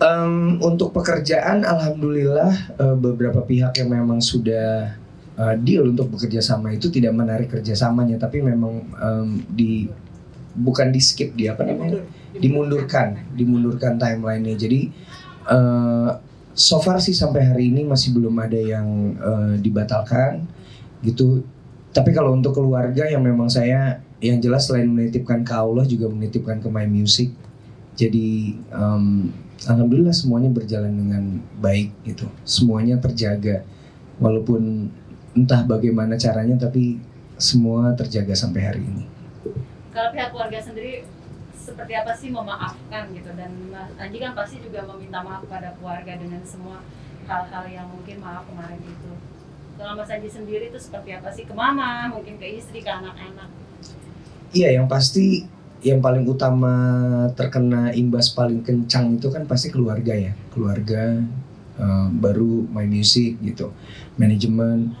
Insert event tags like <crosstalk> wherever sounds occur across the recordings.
Em, untuk pekerjaan, alhamdulillah eh, beberapa pihak yang memang sudah eh, deal untuk bekerja sama itu tidak menarik kerjasamanya, tapi memang em, di bukan di skip dia apa namanya, dimundurkan, dimundurkan timelinenya. Jadi eh, so far sih sampai hari ini masih belum ada yang eh, dibatalkan gitu. Tapi kalau untuk keluarga yang memang saya yang jelas selain menitipkan ke Allah juga menitipkan ke My Music. Jadi em, alhamdulillah semuanya berjalan dengan baik gitu. Semuanya terjaga. Walaupun entah bagaimana caranya tapi semua terjaga sampai hari ini. Kalau pihak keluarga sendiri seperti apa sih memaafkan gitu dan Mas Anji kan pasti juga meminta maaf pada keluarga dengan semua hal-hal yang mungkin maaf kemarin itu. Kalau Mas Anji sendiri itu seperti apa sih ke mama, mungkin ke istri, ke anak-anak? Iya, yang pasti yang paling utama terkena imbas paling kencang itu kan pasti keluarga ya, keluarga eh, baru my music gitu, manajemen.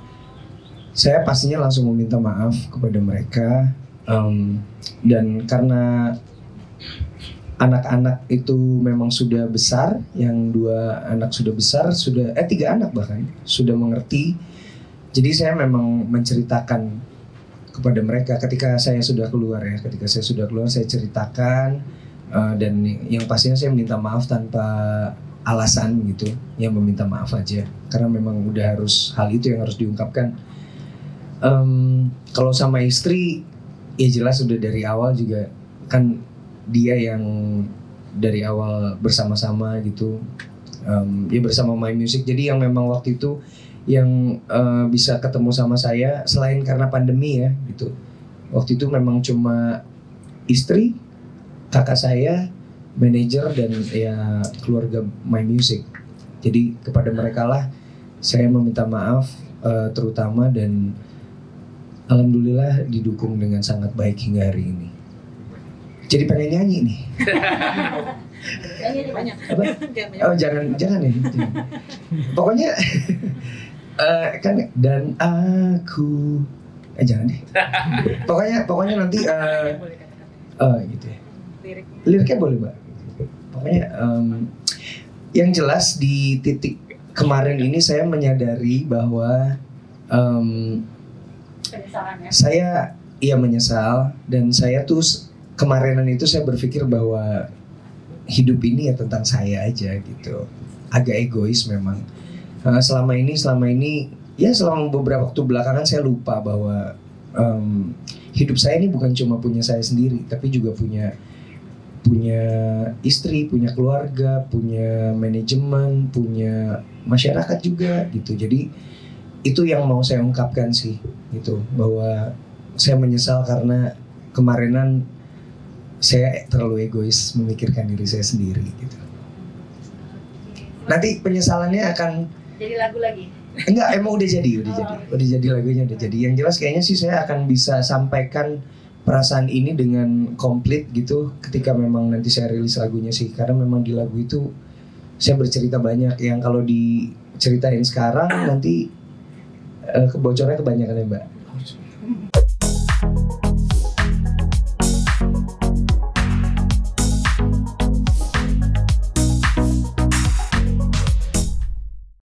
Saya pastinya langsung meminta maaf kepada mereka em, dan karena anak-anak itu memang sudah besar, yang dua anak sudah besar, sudah eh tiga anak bahkan sudah mengerti. Jadi saya memang menceritakan kepada mereka. Ketika saya sudah keluar ya ketika saya sudah keluar saya ceritakan uh, dan yang pastinya saya minta maaf tanpa alasan gitu yang meminta maaf aja. Karena memang udah harus hal itu yang harus diungkapkan. Em, kalau sama istri ya jelas sudah dari awal juga kan dia yang dari awal bersama-sama gitu. Em, ya bersama My Music jadi yang memang waktu itu yang eh, bisa ketemu sama saya selain karena pandemi ya gitu. Waktu itu memang cuma istri, kakak saya, manajer dan ya keluarga My Music. Jadi kepada mereka lah saya meminta maaf eh, terutama dan alhamdulillah didukung dengan sangat baik hingga hari ini. Jadi pengen nyanyi nih. Banyak. Apa? <laughs> Oh jangan jangan ya. jangan. Pokoknya <laughs> eh, kan dan aku eh jangan deh. <laughs> Pokoknya pokoknya nanti eh eh, gitu ya. Liriknya boleh mbak. Pokoknya em, yang jelas di titik kemarin ini saya menyadari bahwa em, Penyesalannya. saya ia menyesal dan saya tuh kemarinan itu saya berpikir bahwa hidup ini ya tentang saya aja gitu agak egois memang Selama ini selama ini ya selama beberapa waktu belakangan saya lupa bahwa em, hidup saya ini bukan cuma punya saya sendiri tapi juga punya punya istri punya keluarga punya manajemen punya masyarakat juga gitu jadi itu yang mau saya ungkapkan sih gitu bahwa saya menyesal karena kemarinan saya terlalu egois memikirkan diri saya sendiri gitu. Nanti penyesalannya akan Jadi lagu lagi. enggak emang udah jadi, udah Oh. jadi. Udah jadi lagunya udah jadi. Yang jelas kayaknya sih saya akan bisa sampaikan perasaan ini dengan komplit gitu ketika memang nanti saya rilis lagunya sih karena memang di lagu itu saya bercerita banyak yang kalau diceritain sekarang nanti eh, kebocorannya kebanyakan ya mbak